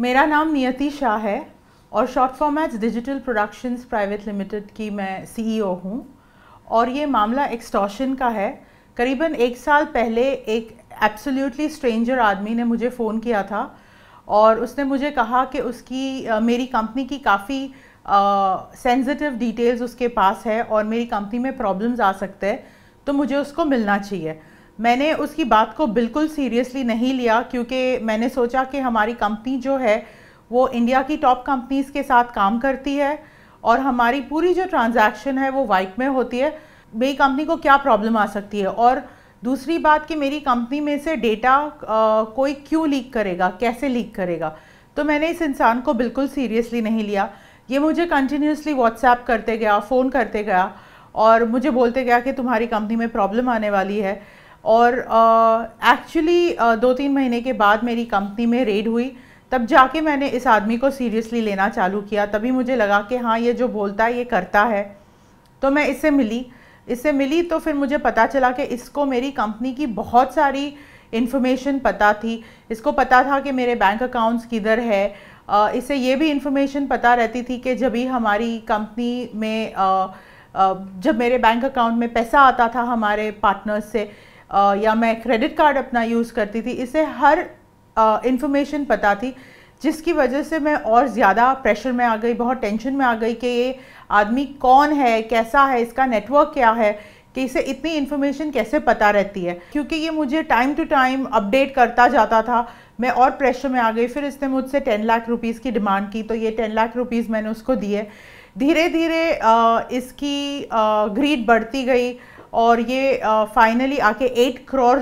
मेरा नाम नियति शाह है और short formats digital productions private limited की मैं सीईओ हूँ और ये मामला एक्सटॉशन का है। करीबन एक साल पहले एक एब्सोल्युटली स्ट्रेंजर आदमी ने मुझे फ़ोन किया था और उसने मुझे कहा कि उसकी आ, मेरी कंपनी की काफ़ी सेंसिटिव डिटेल्स उसके पास है और मेरी कंपनी में प्रॉब्लम्स आ सकते हैं तो मुझे उसको मिलना चाहिए। मैंने उसकी बात को बिल्कुल सीरियसली नहीं लिया, क्योंकि मैंने सोचा कि हमारी कंपनी जो है, वो इंडिया की टॉप कंपनीज़ के साथ काम करती है और हमारी पूरी जो ट्रांजैक्शन है, वो वाइट में होती है। मेरी कंपनी को क्या प्रॉब्लम आ सकती है? और दूसरी बात कि मेरी कंपनी में से डेटा कोई क्यों लीक करेगा? कैसे लीक करेगा? तो मैंने इस इंसान को बिल्कुल सीरियसली नहीं लिया। ये मुझे कंटिन्यूसली व्हाट्सएप करते गया फ़ोन करते गया और मुझे बोलते गया कि तुम्हारी कंपनी में प्रॉब्लम आने वाली है। और एक्चुअली uh, uh, दो तीन महीने के बाद मेरी कंपनी में रेड हुई। तब जाके मैंने इस आदमी को सीरियसली लेना चालू किया। तभी मुझे लगा कि हाँ ये जो बोलता है ये करता है। तो मैं इससे मिली। इससे मिली तो फिर मुझे पता चला कि इसको मेरी कंपनी की बहुत सारी इन्फॉर्मेशन पता थी। इसको पता था कि मेरे बैंक अकाउंट्स किधर है। इससे ये भी इन्फॉर्मेशन पता रहती थी कि जब भी हमारी कंपनी में जब मेरे बैंक अकाउंट में पैसा आता था हमारे पार्टनर्स से या मैं क्रेडिट कार्ड अपना यूज़ करती थी, इसे हर इंफॉर्मेशन पता थी, जिसकी वजह से मैं और ज़्यादा प्रेशर में आ गई, बहुत टेंशन में आ गई कि ये आदमी कौन है, कैसा है, इसका नेटवर्क क्या है, कि इसे इतनी इन्फॉर्मेशन कैसे पता रहती है? क्योंकि ये मुझे टाइम टू टाइम अपडेट करता जाता था, मैं और प्रेशर में आ गई, फिर इसने मुझसे टेन लाख रुपीज़ की डिमांड की तो ये टेन लाख रुपीज़ मैंने उसको दिए। धीरे धीरे इसकी ग्रीड बढ़ती गई और ये फाइनली आके एट करोड़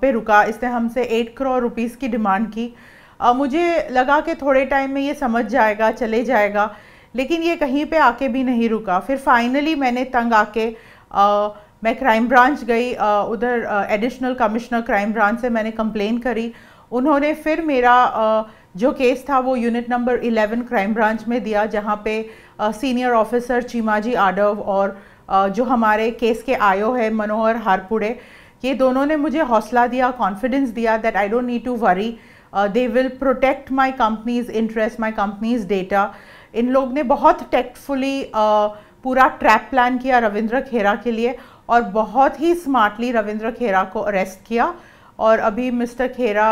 पे रुका। इसने हमसे एट करोड़ रुपीज़ की डिमांड की। आ, मुझे लगा कि थोड़े टाइम में ये समझ जाएगा चले जाएगा लेकिन ये कहीं पे आके भी नहीं रुका। फिर फाइनली मैंने तंग आके आ, मैं क्राइम ब्रांच गई उधर एडिशनल कमिश्नर क्राइम ब्रांच से मैंने कंप्लेन करी। उन्होंने फिर मेरा आ, जो केस था वो यूनिट नंबर 11 क्राइम ब्रांच में दिया जहाँ पे सीनियर ऑफिसर चीमाजी आडव और जो हमारे केस के आयो है, मनोहर हारपुड़े, ये दोनों ने मुझे हौसला दिया कॉन्फिडेंस दिया that I don't need to worry they will protect my company's interest my company's data इन लोग ने बहुत टेक्टफुली पूरा ट्रैप प्लान किया रविंद्र खेरा के लिए और बहुत ही स्मार्टली रविंद्र खेरा को अरेस्ट किया और अभी मिस्टर खेरा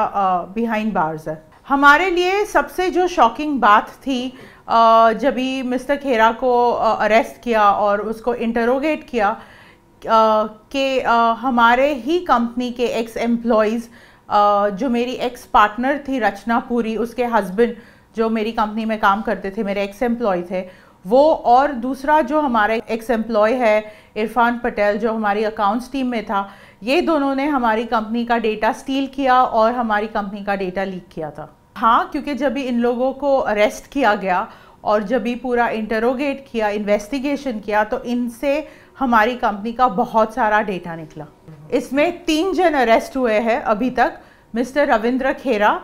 बिहाइंड बार्स है। हमारे लिए सबसे जो शॉकिंग बात थी जब ही मिस्टर खेरा को अरेस्ट किया और उसको इंटरोगेट किया कि हमारे ही कंपनी के एक्स एम्प्लॉयज़ जो मेरी एक्स पार्टनर थी रचना पूरी, उसके हस्बैंड जो मेरी कंपनी में काम करते थे, मेरे एक्स एम्प्लॉय थे, वो और दूसरा जो हमारे एक्स एम्प्लॉय है, इरफान पटेल, जो हमारी अकाउंट्स टीम में था ये दोनों ने हमारी कंपनी का डेटा स्टील किया और हमारी कंपनी का डेटा लीक किया था। हाँ क्योंकि जब भी इन लोगों को अरेस्ट किया गया और जब भी पूरा इंटरोगेट किया इन्वेस्टिगेशन किया तो इनसे हमारी कंपनी का बहुत सारा डेटा निकला। इसमें तीन जन अरेस्ट हुए हैं अभी तक। मिस्टर रविंद्र खेरा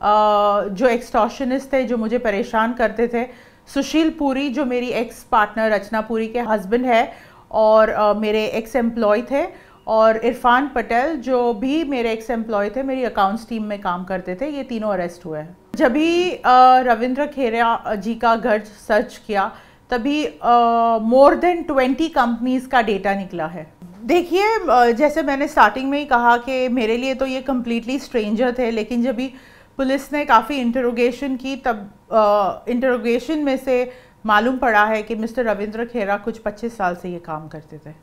जो एक्सटॉशनिस्ट थे, जो मुझे परेशान करते थे। सुशील पुरी, जो मेरी एक्स पार्टनर रचना पुरी के हस्बैंड है, और मेरे एक्स एम्प्लॉय थे। और इरफान पटेल, जो भी मेरे एक्स एम्प्लॉय थे, मेरी अकाउंट्स टीम में काम करते थे, ये तीनों अरेस्ट हुए हैं। जब भी रविंद्र खेरा जी का घर सर्च किया, तभी मोर देन ट्वेंटी कंपनीज़ का डेटा निकला है। देखिए जैसे मैंने स्टार्टिंग में ही कहा कि मेरे लिए तो ये कम्प्लीटली स्ट्रेंजर थे, लेकिन जब भी पुलिस ने काफ़ी इंटरोगेशन की, तब इंटरोगेशन में से मालूम पड़ा है कि मिस्टर रविंद्र खेरा कुछ 25 साल से ये काम करते थे।